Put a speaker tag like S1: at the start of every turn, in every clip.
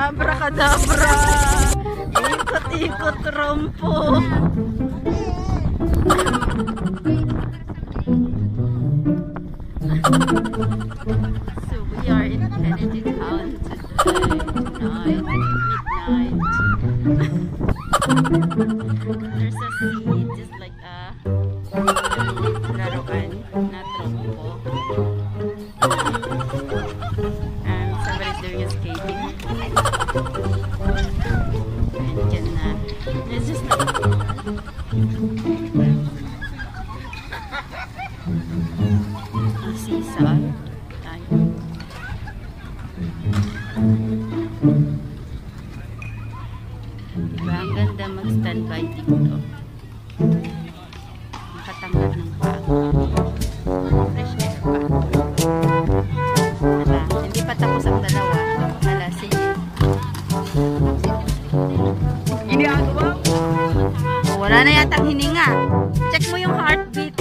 S1: Abracadabra! Ikot-ikot rompo! So we are in Kennedy Town today, tonight, midnight. There's a sea, Diba? Ang ganda mag-standby dito. Nakatanggal ng. Fresh air pa. Diba? Hindi pa tapos ang dalawa. Hala, sige. Oh, wala na yatang hininga. Check mo yung heartbeat.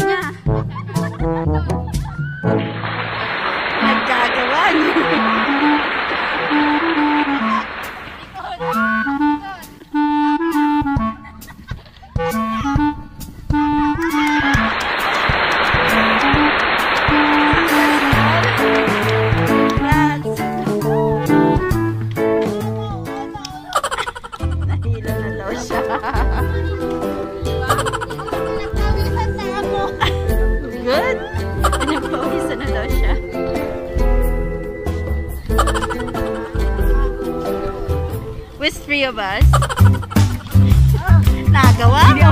S1: paglabas? Nagawa mo